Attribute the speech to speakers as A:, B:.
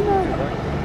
A: 違う